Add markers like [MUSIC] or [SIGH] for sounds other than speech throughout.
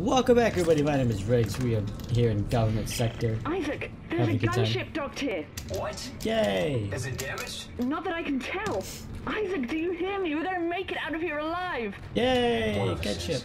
Welcome back, everybody. My name is Riggs. We are here in government sector. Isaac, there's Have a a gunship docked here. What? Yay! Is it damaged? Not that I can tell. Isaac, do you hear me? We're gonna make it out of here alive. Yay! One of us Good is. ship.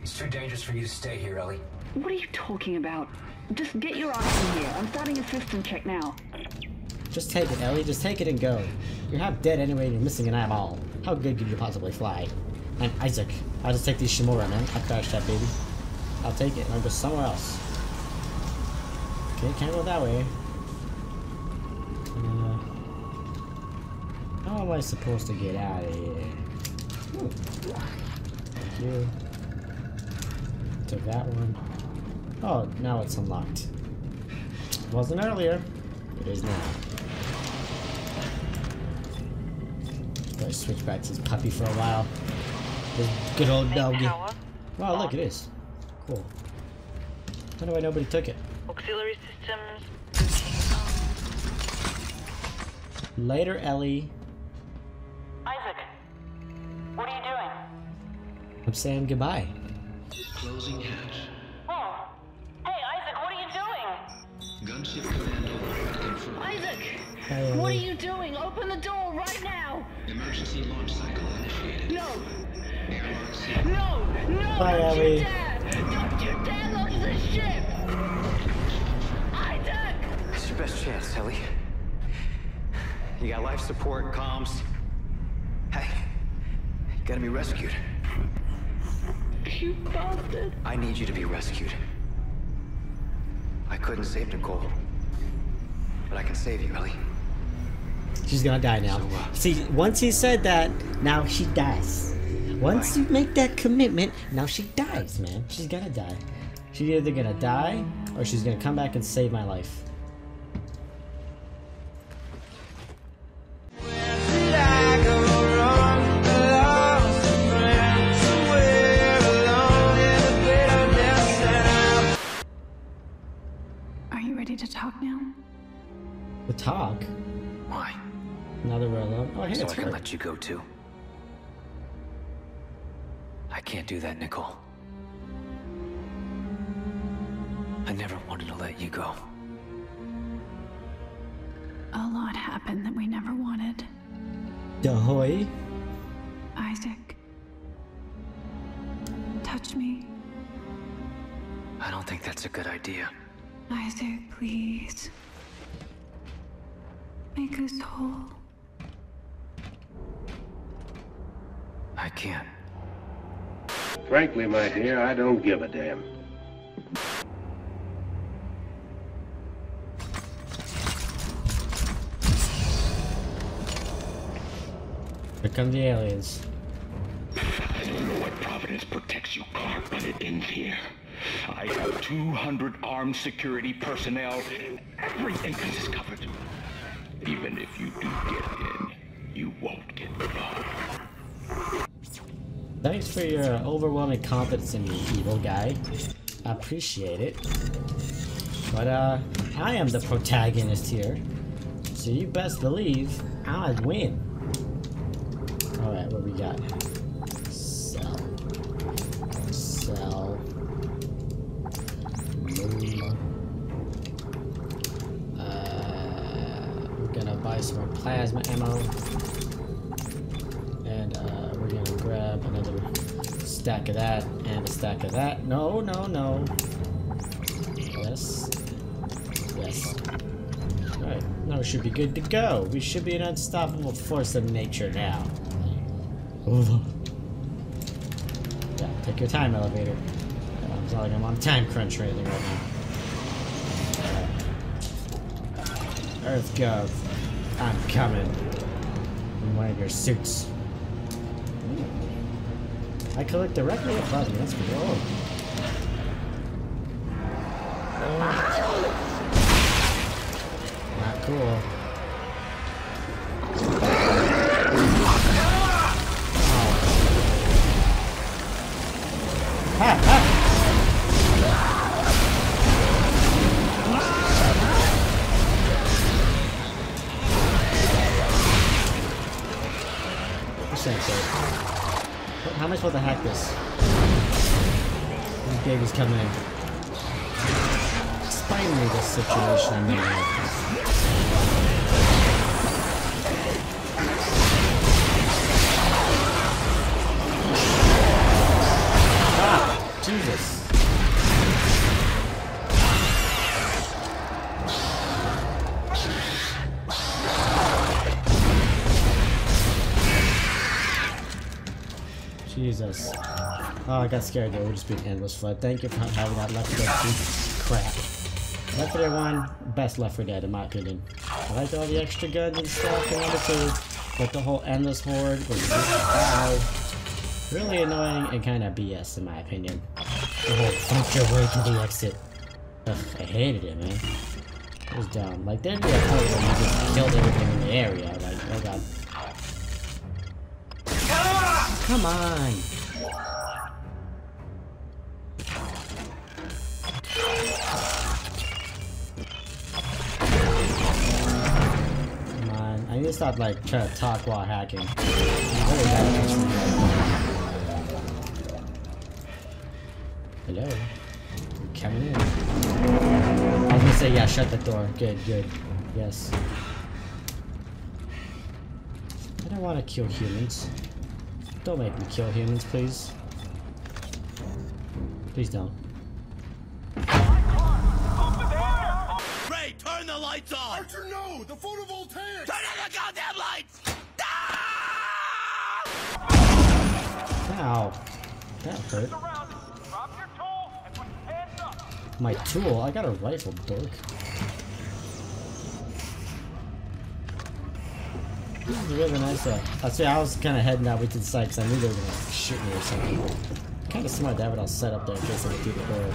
It's too dangerous for you to stay here, Ellie. What are you talking about? Just get your ass in here. I'm starting a system check now. Just take it, Ellie. Just take it and go. You're half dead anyway. and You're missing an eyeball. How good could you possibly fly? I'm Isaac. I'll just take these Shimura, man. I'll crash that baby. I'll take it I'll go somewhere else. Okay, can't go that way. Uh, how am I supposed to get out of here? Ooh. Thank you. Took that one. Oh, now it's unlocked. It Wasn't earlier. It is now. Gotta switch back to this puppy for a while. This good old doggy. Wow, look, it is. Cool. Wonder why nobody took it. auxiliary systems. Later, Ellie. Isaac, what are you doing? I'm saying goodbye. Closing hatch. Oh, hey Isaac, what are you doing? Gunship command override confirmed. Isaac, Hey, what are you doing? Open the door right now. Emergency launch cycle initiated. No, Airlock seat. no, no! Bye, don't Ellie. You dare! Don't you dare launch this ship! Isaac! It's your best chance, Ellie. You got life support, comms. Hey, you gotta be rescued. You bastard! I need you to be rescued. I couldn't save Nicole. But I can save you, Ellie. She's gonna die now. So, uh, See, once he said that, now she dies. Once you make that commitment, now she dies, man. She's gonna die. She's either gonna die, or she's gonna come back and save my life. Are you ready to talk now? The talk. Why? Now that we're alone. Oh, hey, So I can her. let you go too. I can't do that, Nicole. I never wanted to let you go. A lot happened that we never wanted. Dahoy. Isaac. Touch me. I don't think that's a good idea. Isaac, please. Make us whole. I can't. Frankly, my dear, I don't give a damn. Come the aliens. I don't know what Providence protects you, Clarke, but it ends here. I have 200 armed security personnel. Every entrance is covered. Even if you do get in, you won't get far. Thanks for your overwhelming confidence in me, evil guy. I appreciate it. But, uh, I am the protagonist here. So you best believe I'd win. Alright, what we got? Sell. Sell. Move. Uh, we're gonna buy some more plasma ammo. And uh, we're gonna grab another stack of that and a stack of that. No, no, no. Yes. Yes. Alright, now we should be good to go. We should be an unstoppable force of nature now. Yeah, take your time, elevator. It's not like I'm on a time crunch or anything right now. Alright. Earth Gov, I'm coming. In one of your suits. I collect directly above plasma. That's cool. Not cool. How am I supposed to hack this? babies coming in. Me this situation I'm in Jesus. Jesus. Oh, I got scared there. Would just be endless flood. Thank you for having that Left 4 Dead 2 crap. Left 4 Dead 1, best Left 4 Dead in my opinion. I liked all the extra guns and stuff in number 2, but the whole endless horde was wow. Really annoying and kind of BS in my opinion. The whole your way to the exit. Ugh, I hated it, man. It was dumb. Like, there'd be a point where you just killed everything in the area. Like, oh god. Come on! Come on. I need to stop, like, trying to talk while hacking. I'm really bad at this one. Hello? You coming in? I was gonna say, yeah, shut the door. Good, good. Yes. I don't want to kill humans. Don't make me kill humans, please. Please don't. Ray, turn the lights on! Archer, no! The photovoltaic! Turn on the goddamn lights! Ow. That hurt. My tool? I got a rifle, dork. This is really nice I see I was kinda heading that way to the side because I knew they were gonna shoot me or something. Kinda smart to have it all set up there in case I through the door.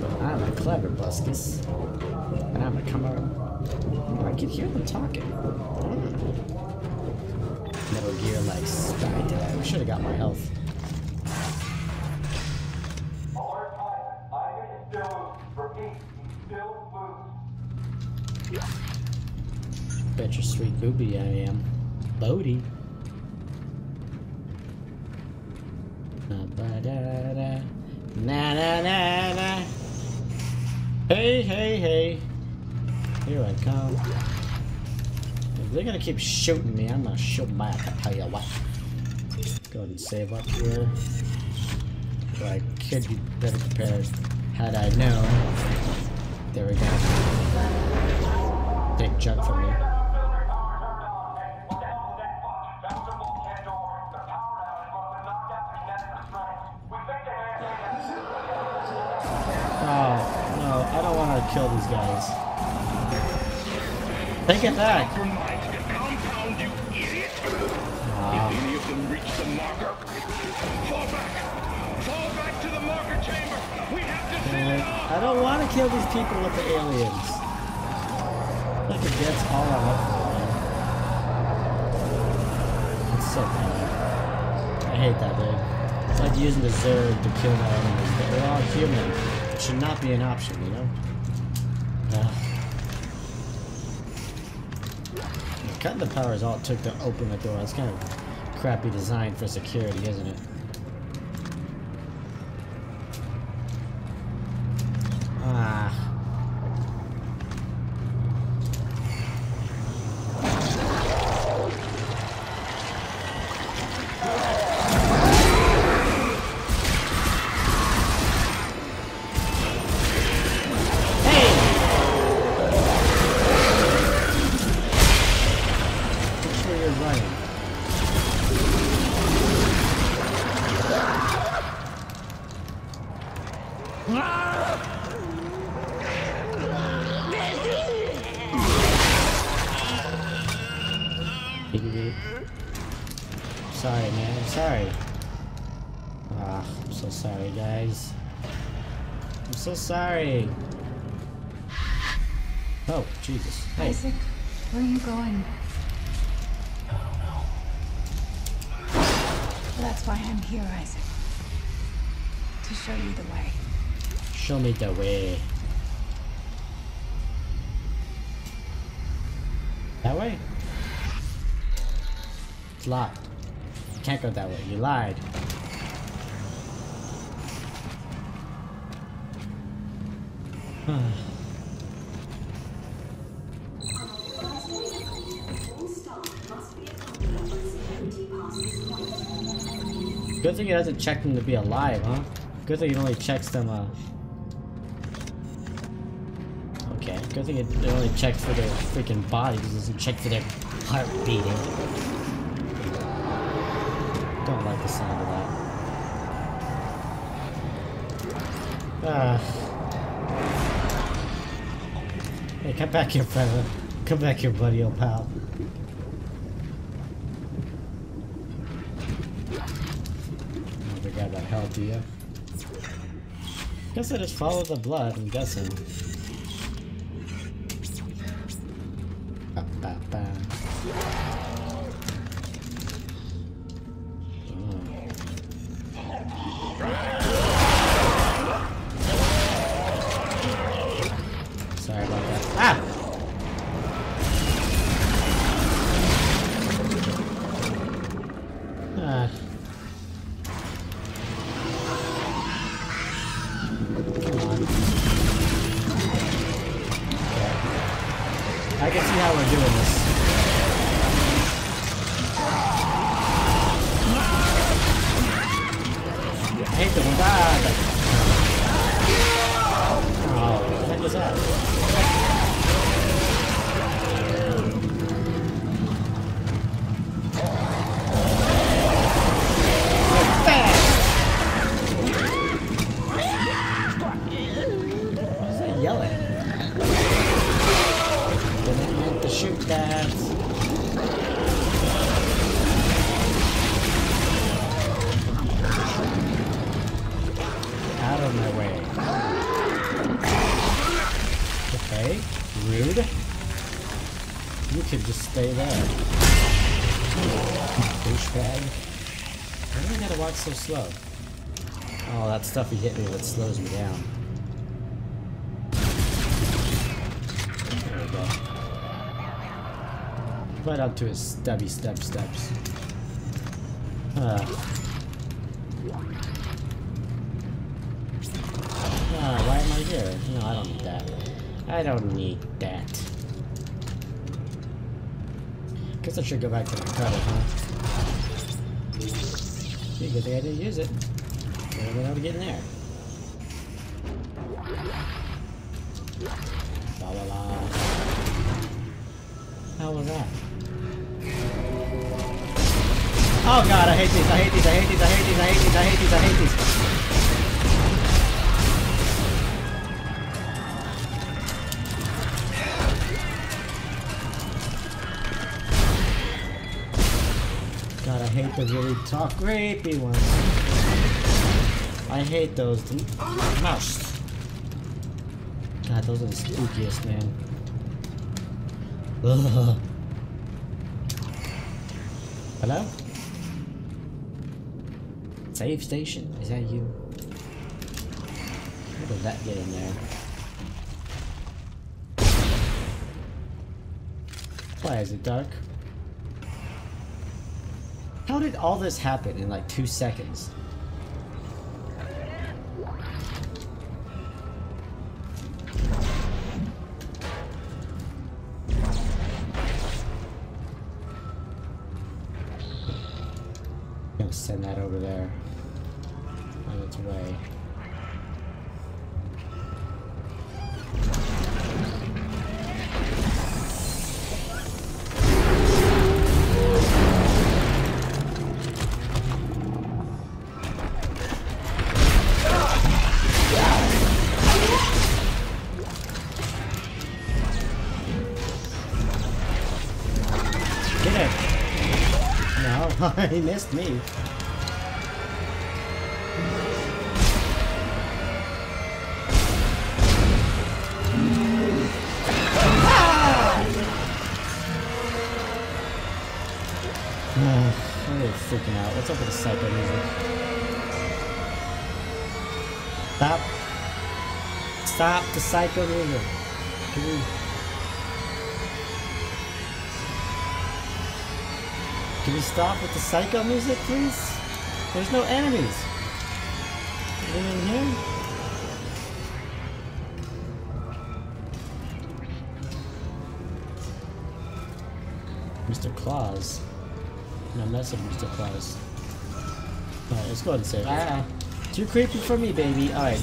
But I'm a clever buskus. And I'm gonna come out. I can hear them talking. Hmm. Metal Gear like spy tag. I should have got my health. Your booby I am. Bodie. Na na na na. Hey, hey, hey. Here I come. If they're gonna keep shooting me, I'm gonna shoot back, I tell you what. Go ahead and save up here. But I could be better prepared had I known. There we go. Big jump for me. These guys. Take it back. Compound, you idiot! If any of them reach the marker, fall back! Fall back to the marker chamber! I don't want to kill these people with the aliens. Like it gets all I'm up for. It's so bad. I hate that, dude. It's like using the Zerg to kill my enemies, but they're all human. It should not be an option, you know? Ugh. Cutting the power all it took to open the door. That's kind of crappy design for security, isn't it? Sorry, man. I'm sorry. Ah, I'm so sorry, guys. I'm so sorry. Oh, Jesus. Hey. Isaac, where are you going? I don't know. That's why I'm here, Isaac. To show you the way. Show me the way. That way? Locked. You can't go that way. You lied. [SIGHS] Good thing it doesn't check them to be alive, huh? Good thing it only checks them, uh... Okay, good thing it, only checks for their freaking bodies, it doesn't check for their heart beating. Don't like the sound of that. Ah. Hey, come back here, fella. Come back here, buddy, old pal. Forgot about health, do you? Guess I just follow the blood, I'm guessing. Ba, ba, ba. I can see how we're doing this. The one. Ah, Oh, what the heck was that? Shoot that. Out of my way. Okay, rude. You could just stay there. Douchebag. Why do I gotta walk so slow? Oh, that stuff he hit me that slows me down. There we go. Right up to his stubby step steps. Ah. Ah, why am I here? No, I don't need that. I don't need that. Guess I should go back to the cutter, huh? Yeah, good thing I didn't use it. Never been able to get in there. La la la. How was that? Oh god, I hate these, I hate these, I hate these, I hate these, I hate these, I hate these, I hate these. God, I hate the really talk rapey ones. I hate those most. God, those are the spookiest, man. [LAUGHS] Hello? Save station? Is that you? How did that get in there? Why is it dark? How did all this happen in like two seconds? Send that over there on its way. [LAUGHS] [LAUGHS] He missed me. what's up with the psycho music? Stop. Stop the psycho music. Dude. Can you stop with the psycho music, please? There's no enemies. Anyone in here? Mr. Claus. No message, Mr. Claus. Alright, let's go ahead and save. Ah, too creepy for me, baby. Alright.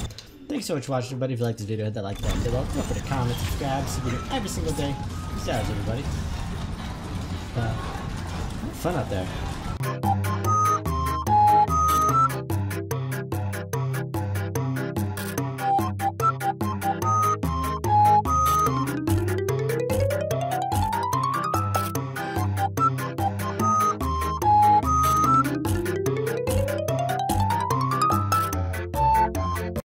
Thanks so much for watching, everybody. If you liked this video, hit that like button below. Don't forget to comment, subscribe, see video every single day. Peace out, everybody. Uh, fun out there.